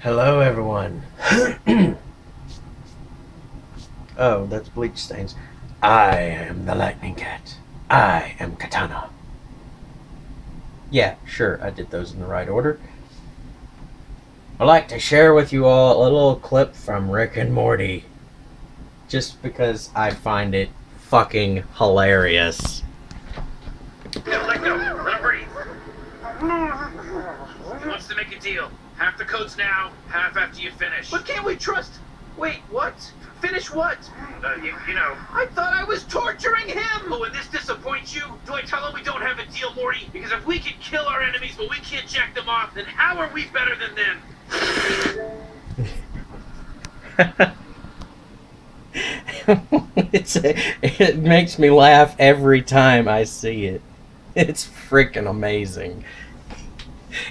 Hello, everyone. oh, that's bleach stains. I am the Lightning Cat. I am Katana. Yeah, sure, I did those in the right order. I'd like to share with you all a little clip from Rick and Morty. Just because I find it fucking hilarious. Make a deal. Half the code's now, half after you finish. But can't we trust? Wait, what? Finish what? Uh, you, you know. I thought I was torturing him! Oh, and this disappoints you? Do I tell him we don't have a deal, Morty? Because if we can kill our enemies but we can't jack them off, then how are we better than them? it's it makes me laugh every time I see it. It's freaking amazing.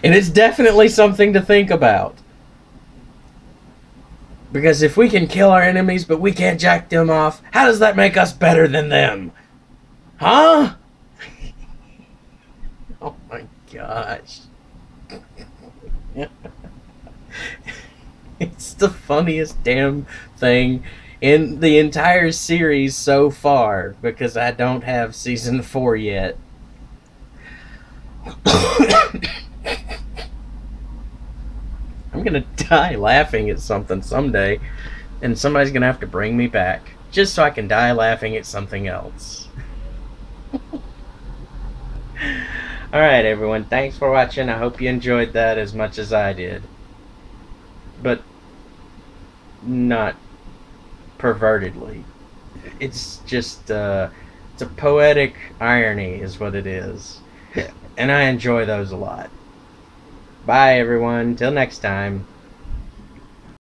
And it's definitely something to think about. Because if we can kill our enemies but we can't jack them off, how does that make us better than them? Huh? oh my gosh. it's the funniest damn thing in the entire series so far because I don't have season 4 yet. Gonna die laughing at something someday, and somebody's gonna have to bring me back just so I can die laughing at something else. Alright, everyone, thanks for watching. I hope you enjoyed that as much as I did. But not pervertedly. It's just, uh, it's a poetic irony, is what it is. and I enjoy those a lot. Bye, everyone. Till next time.